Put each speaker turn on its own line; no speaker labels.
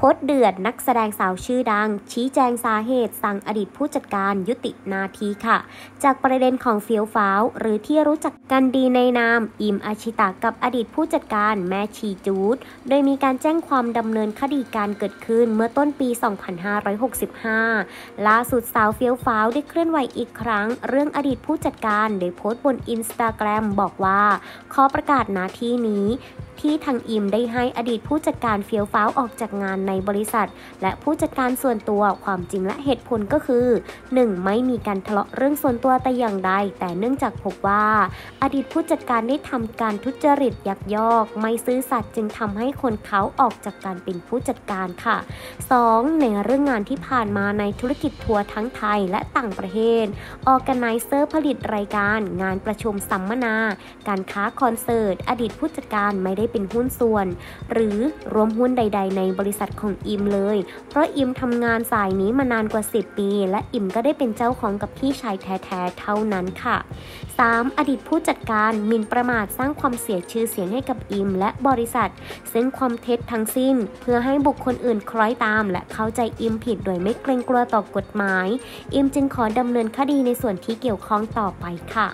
โพสเดือดนักแสดงสาวชื่อดัง ชี้แจงสาเหตุ สั่งอดีตผู้จัดการยุตินาทีค่ะ จากประเด็นของเฟียวฟ้าว หรือที่รู้จักกันดีในนาม อิมอาชิตะกับอดีตผู้จัดการแม่ชีจูด โดยมีการแจ้งความดำเนินคดีการเกิดขึ้นเมื่อต้นปี 2565 ล่าสุดสาวเฟียวฟ้าวได้เคลื่อนไหวอีกครั้ง เรื่องอดีตผู้จัดการโดยโพสต์บนอินสตาแกรมบอกว่า ขอประกาศนาทีนี้ ที่ทางอิมได้ให้อดีตผู้จัดการเฟียวฟ้าวออกจากงานในบริษัท และผู้จัดการส่วนตัวความจริงและเหตุผลก็คือ 1. ไม่มีการทะเลาะเรื่องส่วนตัวแต่อย่างใด แต่เนื่องจากพบว่า อดีตผู้จัดการได้ทำการทุจริตยักยอก ไม่ซื้อสัตย์จึงทำให้คนเขาออกจากการเป็นผู้จัดการค่ะ 2. ในเรื่องงานที่ผ่านมาในธุรกิจทัวร์ทั้งไทยและต่างประเทศออกแกไนเซอร์ผลิตรายการ งานประชุมสัมมนา การค้าคอนเสิร์ต อดีตผู้จัดการไม่ได้เป็นหุ้นส่วน หรือรวมหุ้นใด ๆ ในบริษัทของอิมเลย เพราะอิมทำงานสายนี้มานานกว่า 10 ปี และอิมก็ได้เป็นเจ้าของกับพี่ชายแท้ๆเท่านั้นค่ะ 3. อดีตผู้จัดการมินประมาทสร้างความเสียชื่อเสียงให้กับอิมและบริษัท ซึ่งความเท็จทั้งสิ้น เพื่อให้บุคคลอื่นคล้อยตาม และเข้าใจอิมผิดโดยไม่เกรงกลัวต่อกฎหมาย อิมจึงขอดำเนินคดีในส่วนที่เกี่ยวข้องต่อไปค่ะ